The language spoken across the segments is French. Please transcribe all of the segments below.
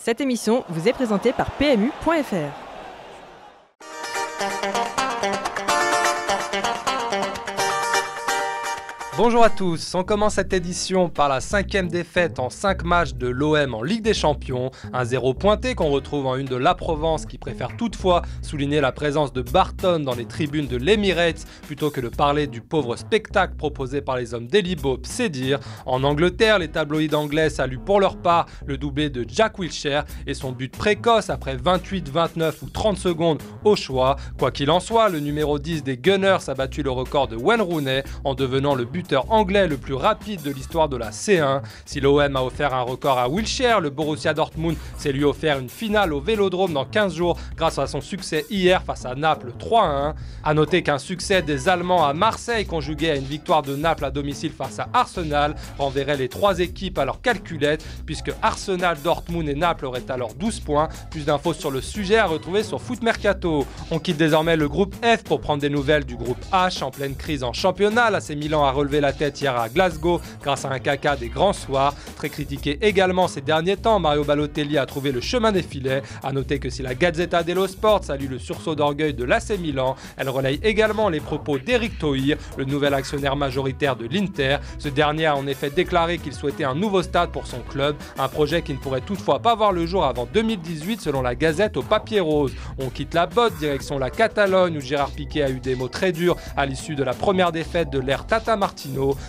Cette émission vous est présentée par PMU.fr. Bonjour à tous, on commence cette édition par la cinquième défaite en 5 matchs de l'OM en Ligue des Champions, un zéro pointé qu'on retrouve en une de la Provence qui préfère toutefois souligner la présence de Barton dans les tribunes de l'Emirates plutôt que de parler du pauvre spectacle proposé par les hommes d'Elibop, c'est dire. En Angleterre, les tabloïds anglais saluent pour leur part le doublé de Jack Wilshere et son but précoce après 28, 29 ou 30 secondes au choix. Quoi qu'il en soit, le numéro 10 des Gunners a battu le record de Wayne Rooney en devenant le but anglais le plus rapide de l'histoire de la C1. Si l'OM a offert un record à Wilshere, le Borussia Dortmund s'est lui offert une finale au Vélodrome dans 15 jours grâce à son succès hier face à Naples 3-1. A noter qu'un succès des Allemands à Marseille conjugué à une victoire de Naples à domicile face à Arsenal renverrait les trois équipes à leur calculette puisque Arsenal, Dortmund et Naples auraient alors 12 points. Plus d'infos sur le sujet à retrouver sur Foot Mercato. On quitte désormais le groupe F pour prendre des nouvelles du groupe H en pleine crise en championnat. L'AC Milan a la tête hier à Glasgow grâce à un caca des grands soirs. Très critiqué également ces derniers temps, Mario Balotelli a trouvé le chemin des filets. A noter que si la Gazzetta dello Sport salue le sursaut d'orgueil de l'AC Milan, elle relaye également les propos d'Eric Tohir, le nouvel actionnaire majoritaire de l'Inter. Ce dernier a en effet déclaré qu'il souhaitait un nouveau stade pour son club, un projet qui ne pourrait toutefois pas voir le jour avant 2018 selon la Gazette au papier rose. On quitte la botte, direction la Catalogne où Gérard Piquet a eu des mots très durs à l'issue de la première défaite de l'ère Tata Martino.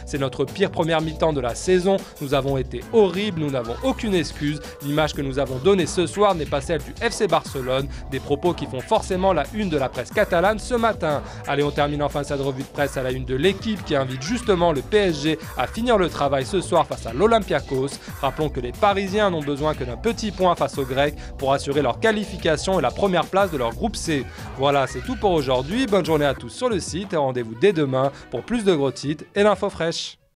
C'est notre pire première mi-temps de la saison. Nous avons été horribles, nous n'avons aucune excuse. L'image que nous avons donnée ce soir n'est pas celle du FC Barcelone. Des propos qui font forcément la une de la presse catalane ce matin. Allez, on termine enfin cette revue de presse à la une de l'équipe qui invite justement le PSG à finir le travail ce soir face à l'Olympiakos. Rappelons que les Parisiens n'ont besoin que d'un petit point face aux Grecs pour assurer leur qualification et la première place de leur groupe C. Voilà, c'est tout pour aujourd'hui. Bonne journée à tous sur le site et rendez-vous dès demain pour plus de gros titres et l'info fraîche.